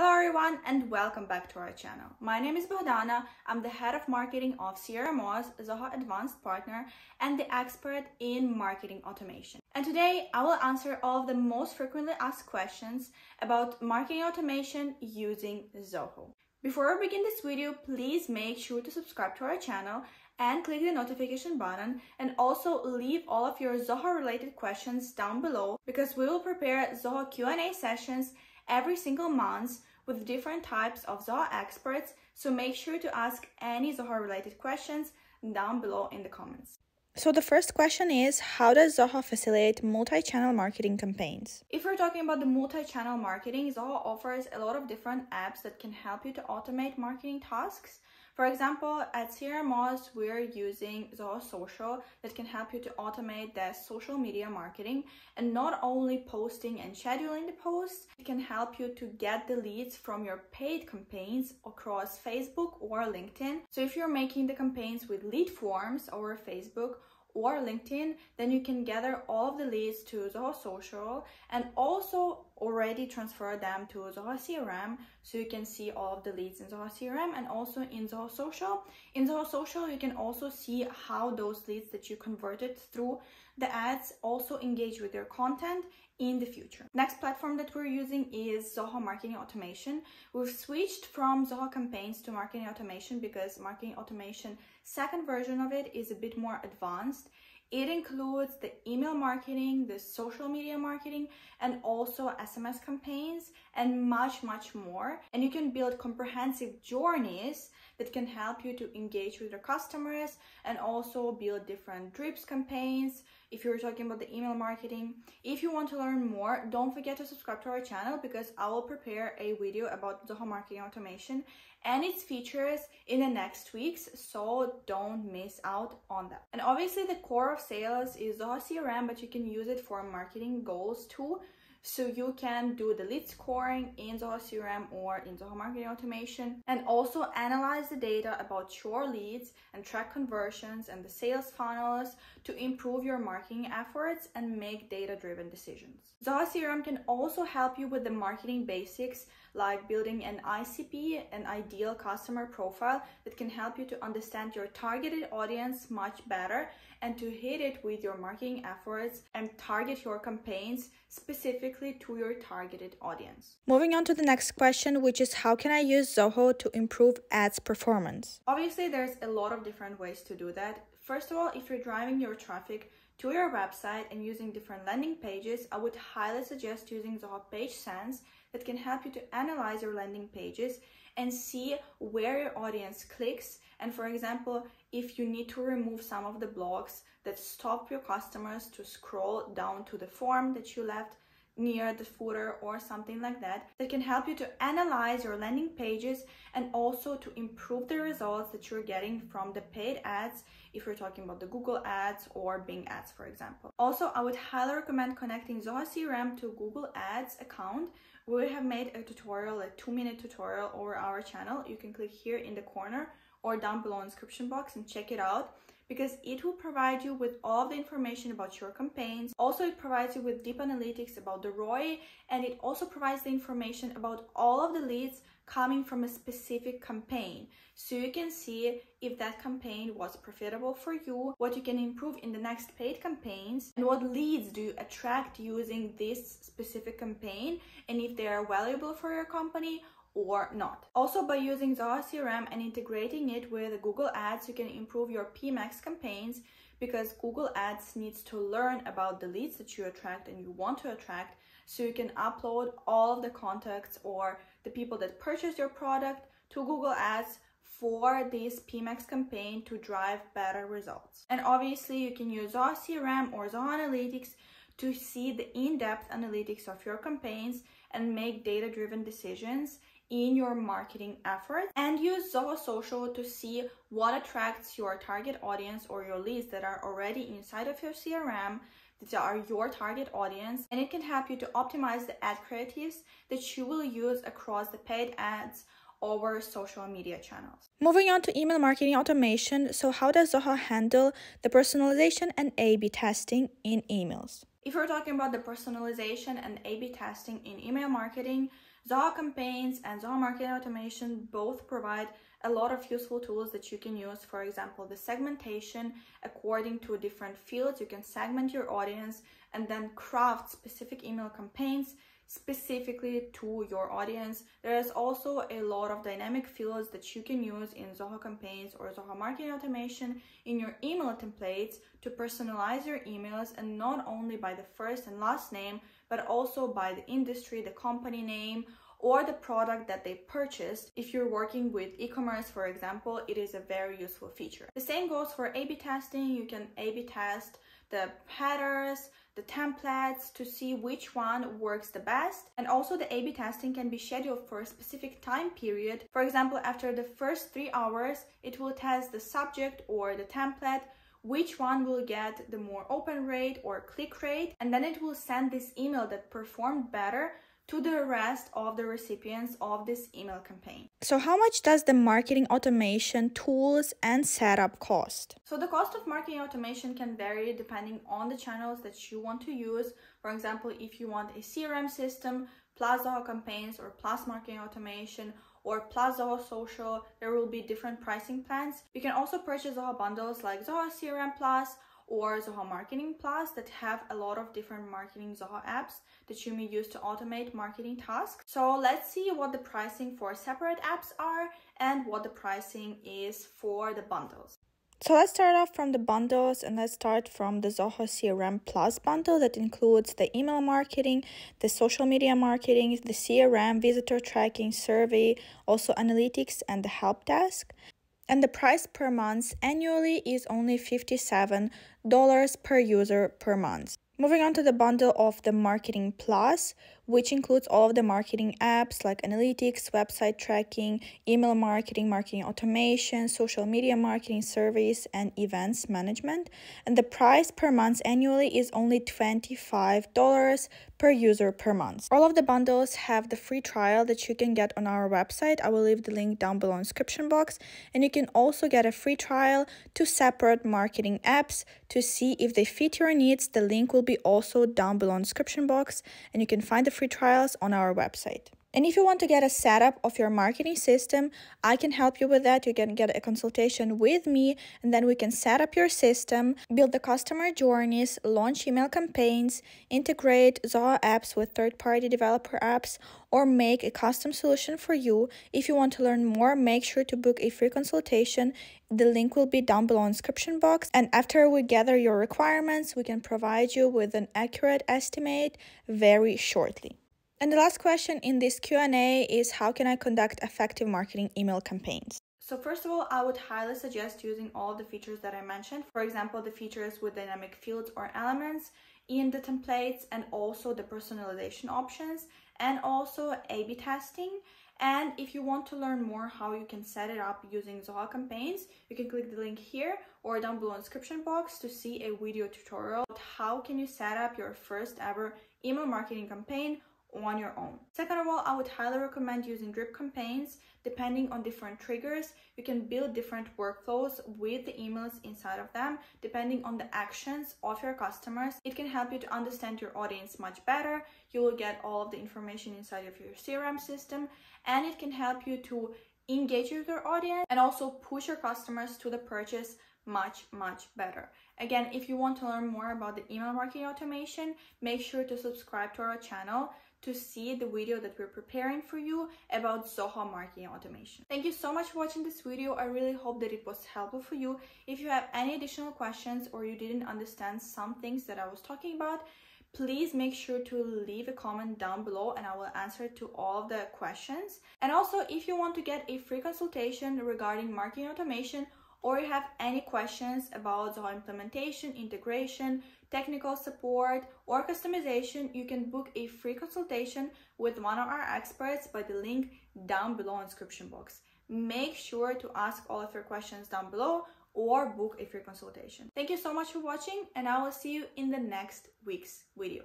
Hello everyone and welcome back to our channel. My name is Bohdana. I'm the head of marketing of CRMOZ, Zoho Advanced Partner and the expert in marketing automation. And today I will answer all of the most frequently asked questions about marketing automation using Zoho. Before we begin this video, please make sure to subscribe to our channel and click the notification button and also leave all of your Zoho related questions down below because we will prepare Zoho Q&A sessions every single month with different types of Zoho experts, so make sure to ask any Zoho related questions down below in the comments. So the first question is, how does Zoho facilitate multi-channel marketing campaigns? If we're talking about the multi-channel marketing, Zoho offers a lot of different apps that can help you to automate marketing tasks. For example, at CRMOZ, we're using Zoho Social that can help you to automate the social media marketing and not only posting and scheduling the posts, it can help you to get the leads from your paid campaigns across Facebook or LinkedIn. So if you're making the campaigns with lead forms over Facebook or LinkedIn, then you can gather all of the leads to Zoho Social and also already transfer them to Zoho CRM so you can see all of the leads in Zoho CRM and also in Zoho Social. In Zoho Social, you can also see how those leads that you converted through the ads also engage with your content in the future. Next platform that we're using is Zoho Marketing Automation. We've switched from Zoho Campaigns to Marketing Automation because Marketing Automation second version of it is a bit more advanced. It includes the email marketing, the social media marketing, and also SMS campaigns and much, much more. And you can build comprehensive journeys that can help you to engage with your customers and also build different drips campaigns, if you're talking about the email marketing. If you want to learn more, don't forget to subscribe to our channel because I will prepare a video about Zoho Marketing Automation and its features in the next weeks, so don't miss out on that. And obviously the core of sales is Zoho CRM, but you can use it for marketing goals too. So you can do the lead scoring in Zoho CRM or in Zoho Marketing Automation and also analyze the data about your leads and track conversions and the sales funnels to improve your marketing efforts and make data-driven decisions. Zoho CRM can also help you with the marketing basics like building an ICP, an ideal customer profile that can help you to understand your targeted audience much better and to hit it with your marketing efforts and target your campaigns specifically to your targeted audience. Moving on to the next question, which is how can I use Zoho to improve ads performance? Obviously, there's a lot of different ways to do that. First of all, if you're driving your traffic to your website and using different landing pages, I would highly suggest using Zoho PageSense that can help you to analyze your landing pages and see where your audience clicks. And for example, if you need to remove some of the blocks that stop your customers to scroll down to the form that you left near the footer or something like that that can help you to analyze your landing pages and also to improve the results that you're getting from the paid ads if you're talking about the Google ads or Bing ads for example. Also, I would highly recommend connecting Zoho CRM to Google Ads account. We have made a tutorial, a two minute tutorial over our channel. You can click here in the corner or down below in the description box and check it out because it will provide you with all the information about your campaigns. Also, it provides you with deep analytics about the ROI and it also provides the information about all of the leads coming from a specific campaign. So you can see if that campaign was profitable for you, what you can improve in the next paid campaigns, and what leads do you attract using this specific campaign, and if they are valuable for your company or not. Also by using Zoho CRM and integrating it with Google Ads, you can improve your PMAX campaigns because Google Ads needs to learn about the leads that you attract and you want to attract so you can upload all of the contacts or the people that purchase your product to Google Ads for this PMAX campaign to drive better results. And obviously you can use Zoho CRM or Zoho Analytics to see the in-depth analytics of your campaigns and make data-driven decisions in your marketing efforts and use Zoho Social to see what attracts your target audience or your leads that are already inside of your CRM that are your target audience and it can help you to optimize the ad creatives that you will use across the paid ads over social media channels. Moving on to email marketing automation, so how does Zoho handle the personalization and A-B testing in emails? If we're talking about the personalization and A-B testing in email marketing, Zoho Campaigns and Zoho Marketing Automation both provide a lot of useful tools that you can use. For example, the segmentation according to different fields. You can segment your audience and then craft specific email campaigns specifically to your audience. There is also a lot of dynamic fields that you can use in Zoho Campaigns or Zoho Marketing Automation in your email templates to personalize your emails and not only by the first and last name, but also by the industry, the company name, or the product that they purchased. If you're working with e-commerce, for example, it is a very useful feature. The same goes for A-B testing. You can A-B test the headers, the templates to see which one works the best. And also the A-B testing can be scheduled for a specific time period. For example, after the first three hours, it will test the subject or the template which one will get the more open rate or click rate and then it will send this email that performed better to the rest of the recipients of this email campaign. So how much does the marketing automation tools and setup cost? So the cost of marketing automation can vary depending on the channels that you want to use. For example, if you want a CRM system, plus Zoho campaigns or plus marketing automation or plus Zoho social, there will be different pricing plans. You can also purchase Zoho bundles like Zoho CRM Plus or Zoho Marketing Plus that have a lot of different marketing Zoho apps that you may use to automate marketing tasks. So let's see what the pricing for separate apps are and what the pricing is for the bundles. So let's start off from the bundles and let's start from the Zoho CRM Plus bundle that includes the email marketing, the social media marketing, the CRM, visitor tracking, survey, also analytics and the help desk and the price per month annually is only $57 per user per month. Moving on to the bundle of the Marketing Plus, which includes all of the marketing apps like analytics, website tracking, email marketing, marketing automation, social media marketing service, and events management. And the price per month annually is only $25 per user per month. All of the bundles have the free trial that you can get on our website. I will leave the link down below in the description box. And you can also get a free trial to separate marketing apps to see if they fit your needs. The link will be also down below in the description box and you can find the free trials on our website. And if you want to get a setup of your marketing system, I can help you with that. You can get a consultation with me, and then we can set up your system, build the customer journeys, launch email campaigns, integrate Zoho apps with third party developer apps, or make a custom solution for you. If you want to learn more, make sure to book a free consultation. The link will be down below in the description box. And after we gather your requirements, we can provide you with an accurate estimate very shortly. And the last question in this Q&A is how can I conduct effective marketing email campaigns? So first of all, I would highly suggest using all the features that I mentioned. For example, the features with dynamic fields or elements in the templates and also the personalization options and also A-B testing. And if you want to learn more how you can set it up using Zoho campaigns, you can click the link here or down below in the description box to see a video tutorial. How can you set up your first ever email marketing campaign on your own. Second of all, I would highly recommend using drip campaigns. Depending on different triggers, you can build different workflows with the emails inside of them, depending on the actions of your customers. It can help you to understand your audience much better. You will get all of the information inside of your CRM system, and it can help you to engage with your audience and also push your customers to the purchase much, much better. Again, if you want to learn more about the email marketing automation, make sure to subscribe to our channel to see the video that we're preparing for you about Zoho marketing automation. Thank you so much for watching this video. I really hope that it was helpful for you. If you have any additional questions or you didn't understand some things that I was talking about, please make sure to leave a comment down below and I will answer to all the questions. And also, if you want to get a free consultation regarding marketing automation or you have any questions about Zoho implementation, integration, technical support, or customization, you can book a free consultation with one of our experts by the link down below in the description box. Make sure to ask all of your questions down below or book a free consultation. Thank you so much for watching and I will see you in the next week's video.